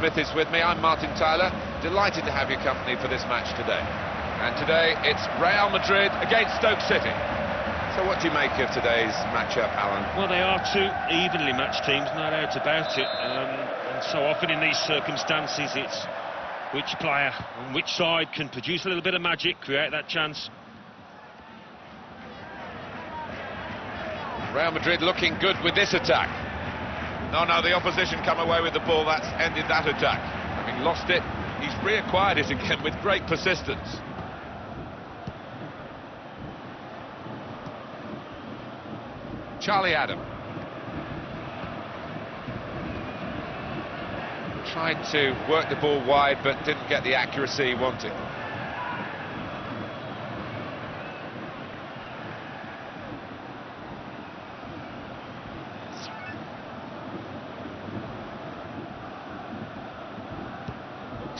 Smith is with me. I'm Martin Tyler. Delighted to have your company for this match today. And today it's Real Madrid against Stoke City. So what do you make of today's matchup, Alan? Well, they are two evenly matched teams, no doubt about it. Um, and so often in these circumstances, it's which player on which side can produce a little bit of magic, create that chance. Real Madrid looking good with this attack. No, no, the opposition come away with the ball. That's ended that attack. Having lost it, he's reacquired it again with great persistence. Charlie Adam. Tried to work the ball wide, but didn't get the accuracy he wanted.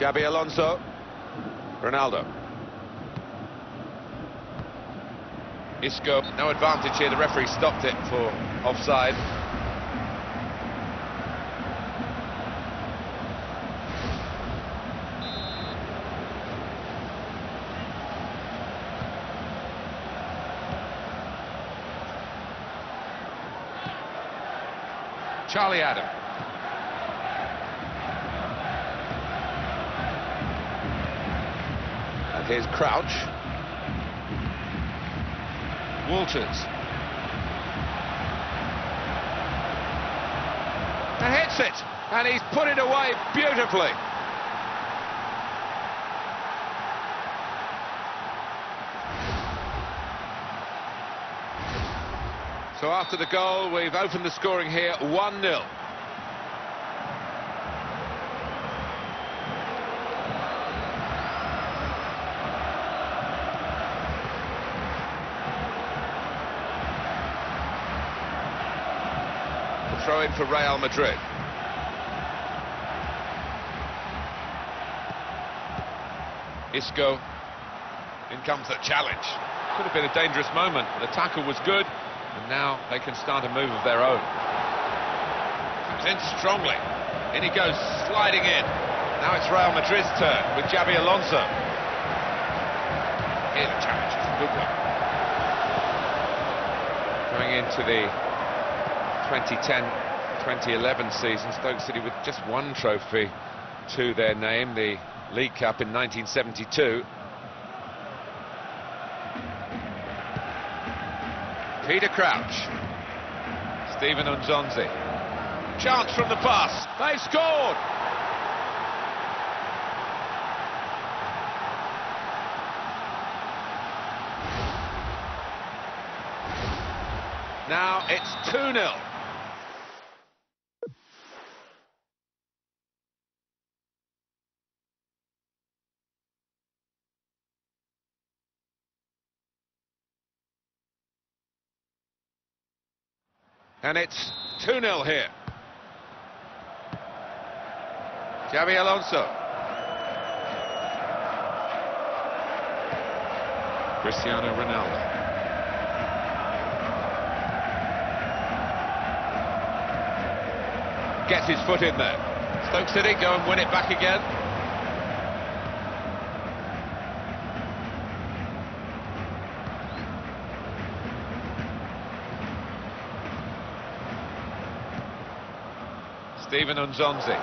Xabi Alonso. Ronaldo. Isco, no advantage here. The referee stopped it for offside. Charlie Adam. Here's Crouch. Walters. And hits it, and he's put it away beautifully. So after the goal, we've opened the scoring here 1-0. throw in for Real Madrid. Isco. In comes the challenge. Could have been a dangerous moment. The tackle was good, and now they can start a move of their own. Comes in strongly. In he goes, sliding in. Now it's Real Madrid's turn with Xabi Alonso. Here the challenge is a good one. Going into the 2010-2011 season, Stoke City with just one trophy to their name, the League Cup in 1972. Peter Crouch, Steven N'Zonzi. Chance from the pass, they've scored! Now it's 2-0. And it's 2-0 here. Xabi Alonso. Cristiano Ronaldo. Gets his foot in there. Stoke City go and win it back again. Steven N'Zonzi.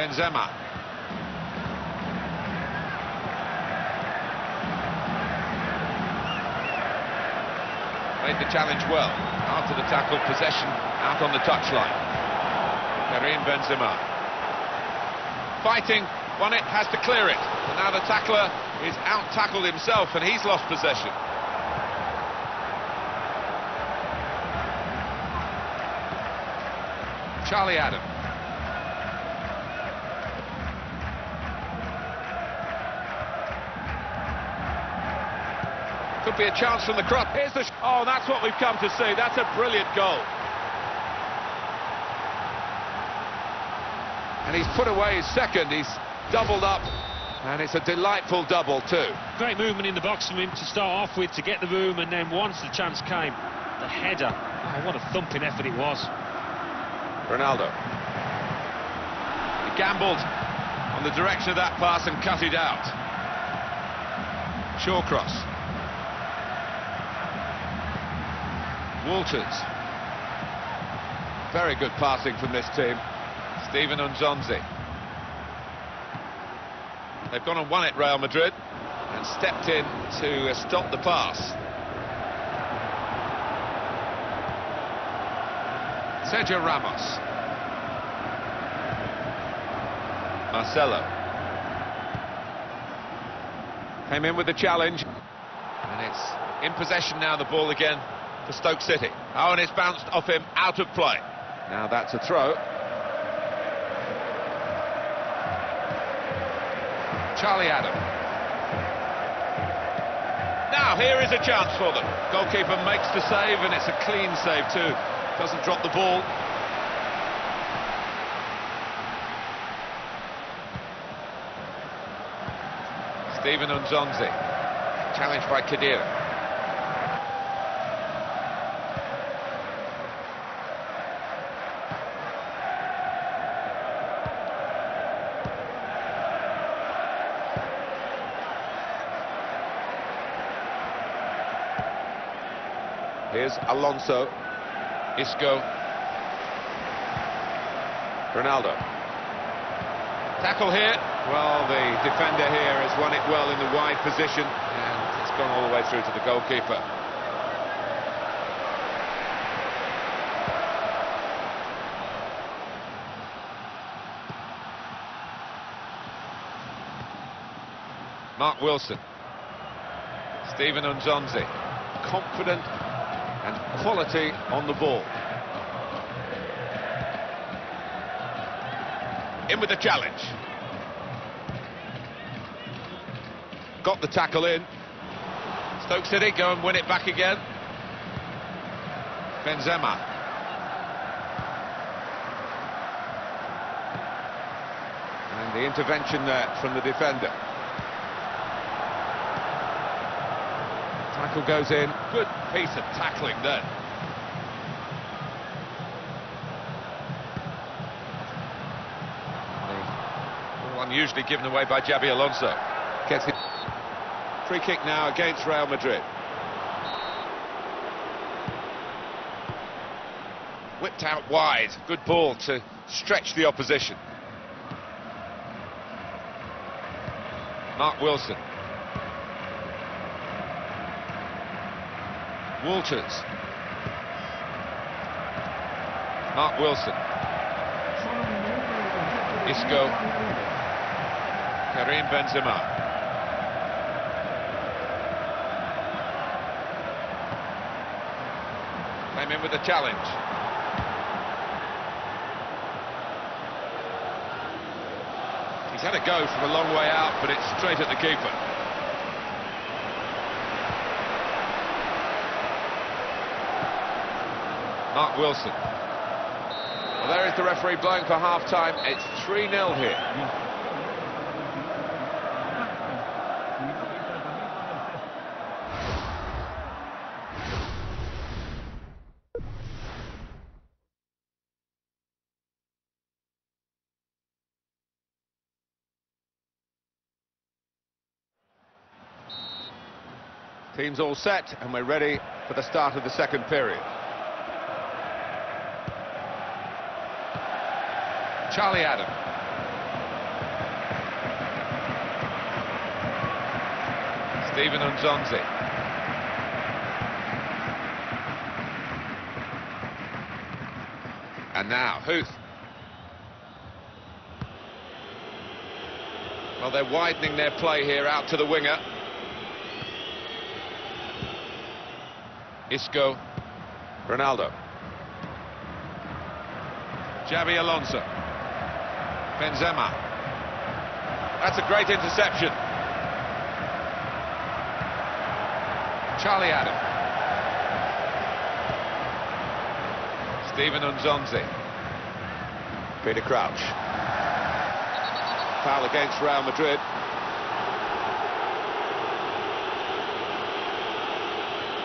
Benzema. Made the challenge well. After the tackle, possession out on the touchline. Karim Benzema. Fighting, won it, has to clear it. And now the tackler is out-tackled himself and he's lost possession. Charlie Adam. Could be a chance from the crop. Here's the... Oh, that's what we've come to see. That's a brilliant goal. And he's put away his second. He's doubled up. And it's a delightful double, too. Great movement in the box from him to start off with, to get the room, and then once the chance came, the header. Oh, what a thumping effort it was. Ronaldo. He gambled on the direction of that pass and cut it out. Shawcross. Walters. Very good passing from this team. Steven N'Zonzi. They've gone and won it, Real Madrid, and stepped in to stop the pass. Sergio Ramos. Marcelo. Came in with the challenge. And it's in possession now, the ball again for Stoke City. Oh, and it's bounced off him, out of play. Now that's a throw. Charlie Adam. Now here is a chance for them. Goalkeeper makes the save and it's a clean save too. Doesn't drop the ball. Steven N'Zonzi. Challenged by Kadir. Here's Alonso. Isco. Ronaldo. Tackle here. Well, the defender here has won it well in the wide position, and it's gone all the way through to the goalkeeper. Mark Wilson. Steven N'Zonzi. Confident quality on the ball. In with the challenge. Got the tackle in. Stoke City go and win it back again. Benzema. And the intervention there from the defender. Tackle goes in. Good piece of tackling then. The one usually given away by Xabi Alonso. Gets it. Free kick now against Real Madrid. Whipped out wide. Good ball to stretch the opposition. Mark Wilson. Walters. Mark Wilson. Isco. Karim Benzema. Came in with a challenge. He's had a go from a long way out, but it's straight at the keeper. Mark Wilson. Well, there is the referee blowing for half-time. It's 3-0 here. Team's all set, and we're ready for the start of the second period. Charlie Adam. Steven N'Zonzi. And now, Huth. Well, they're widening their play here out to the winger. Isco. Ronaldo. Xabi Alonso. Benzema. That's a great interception. Charlie Adam. Steven N'Zonzi. Peter Crouch. Foul against Real Madrid.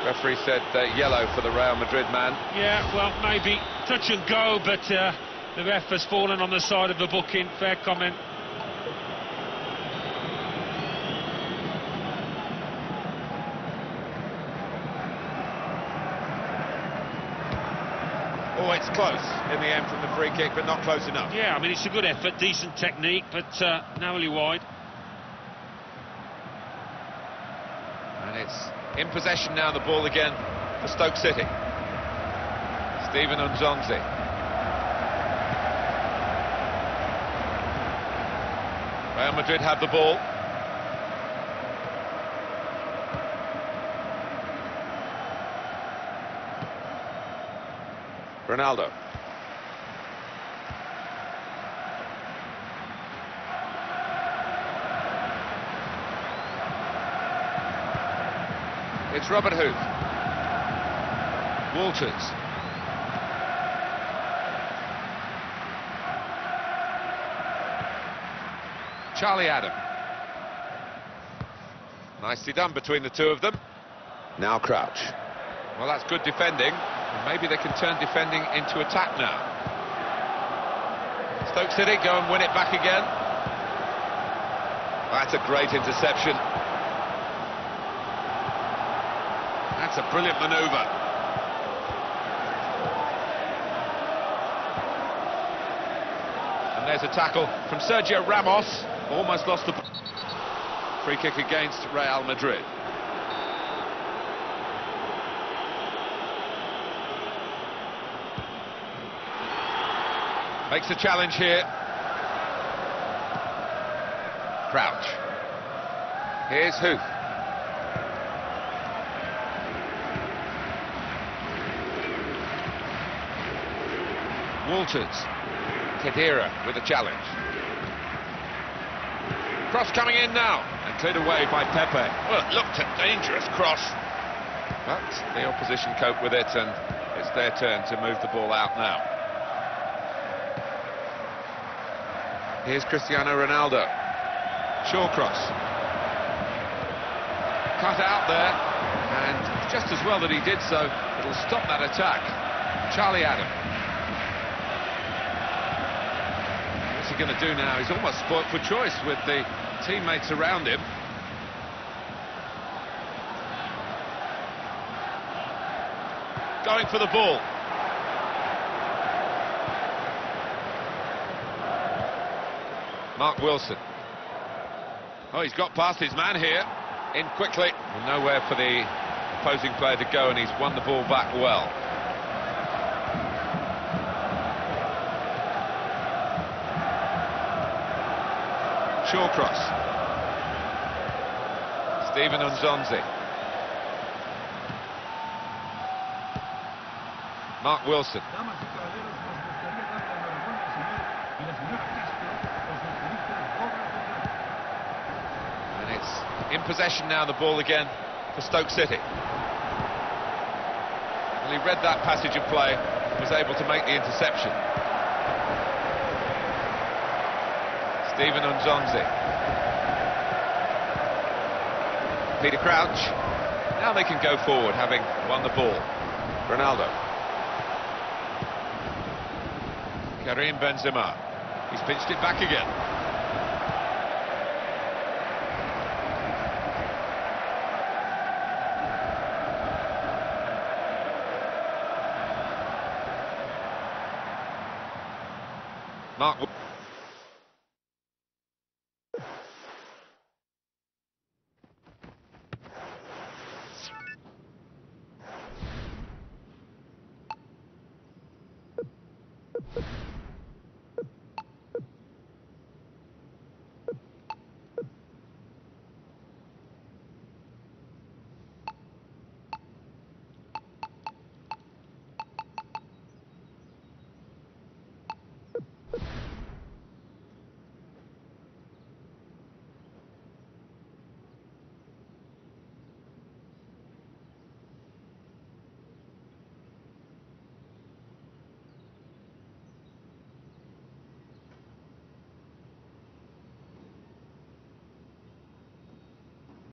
Referee said uh, yellow for the Real Madrid man. Yeah, well, maybe touch and go, but uh, The ref has fallen on the side of the booking. Fair comment. Oh, it's close in the end from the free kick, but not close enough. Yeah, I mean, it's a good effort, decent technique, but uh, narrowly wide. And it's in possession now, the ball again for Stoke City. Steven N'Zonzi. Real Madrid have the ball. Ronaldo. It's Robert Huth. Walters. Charlie Adam. Nicely done between the two of them. Now Crouch. Well, that's good defending. Maybe they can turn defending into attack now. Stoke City go and win it back again. That's a great interception. That's a brilliant manoeuvre. And there's a tackle from Sergio Ramos. Almost lost the... Free kick against Real Madrid. Makes a challenge here. Crouch. Here's Huth. Walters. Khedira with a challenge. Cross coming in now and cleared away by Pepe. Well, it looked a dangerous cross. But the opposition cope with it and it's their turn to move the ball out now. Here's Cristiano Ronaldo. Shawcross. Cut out there, and just as well that he did so, it'll stop that attack. Charlie Adam. What's he going to do now? He's almost spoilt for choice with the teammates around him. Going for the ball. Mark Wilson. Oh, he's got past his man here. In quickly. Nowhere for the opposing player to go, and he's won the ball back well. Shawcross. Steven N'Zonzi. Mark Wilson. And it's in possession now, the ball again for Stoke City. Well, he read that passage of play, was able to make the interception. Steven N'Zonzi. Peter Crouch. Now they can go forward, having won the ball. Ronaldo. Karim Benzema. He's pinched it back again. Mark.